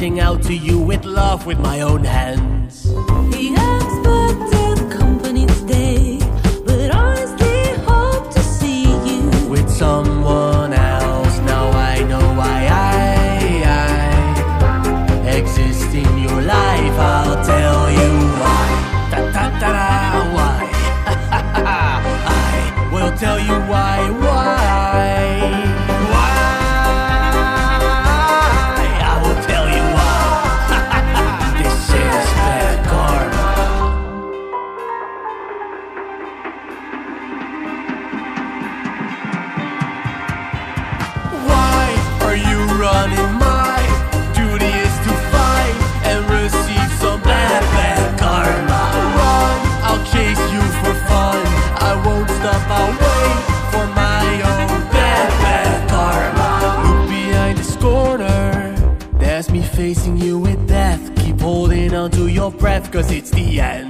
reaching out to you with love with my own hands. He expected company today, but honestly hope to see you. with someone else. Now I know why I, I exist in your life. I'll tell you why. Da da da da. Why? I will tell you why. Why? Breath, cause it's the end.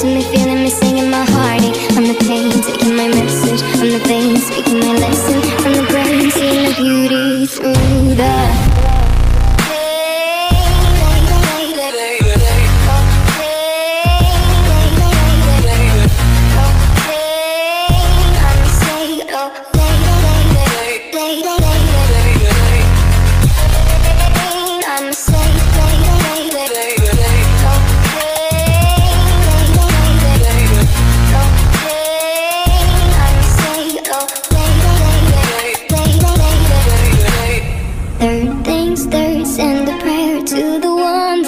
to me, feeling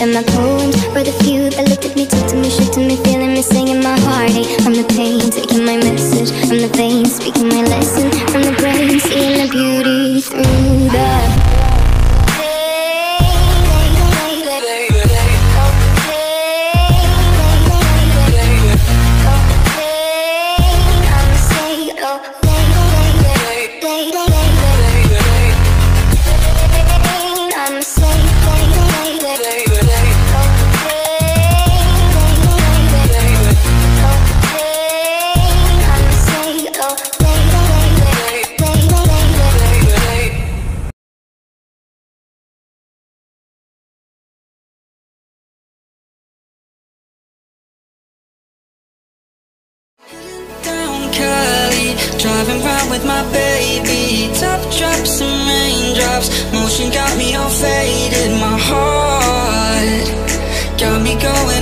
Writing my poems for the few that looked at me, took to me, shook to me, feeling me, singing my heartache from the pain, taking my message. From the veins, speaking my lesson. From the brain, seeing the beauty Driving round with my baby. Top drops and raindrops. Motion got me all faded. My heart got me going.